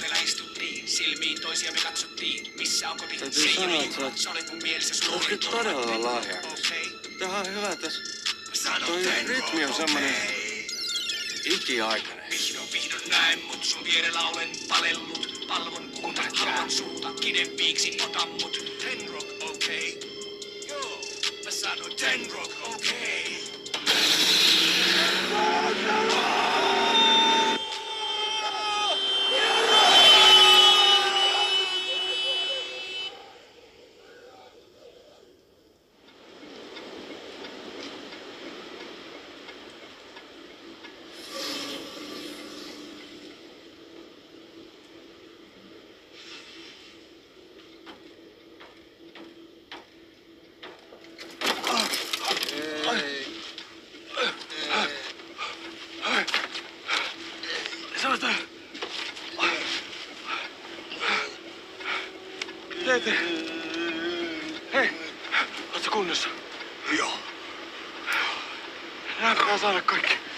te lähestyttiin, silmiin toisia me katsottiin. Missä on koti? Täytyy sanoa, että sä olet mun mielessä nyt todella lahjakas. Tähän on hyvä tässä. Toi rytmi on semmonen ikiaikainen. Vihdoin vihdoin näen mut, sun vierellä olen palellut. Palvon kuunta, haluan suuta, kiden viiksi otan mut. Tenrock, okei. Okay. Joo, mä sanoin Tenrock, okei. Okay. Saata! Teete! Hei! Ootko kunnossa? Joo. Näyttää saada kaikki.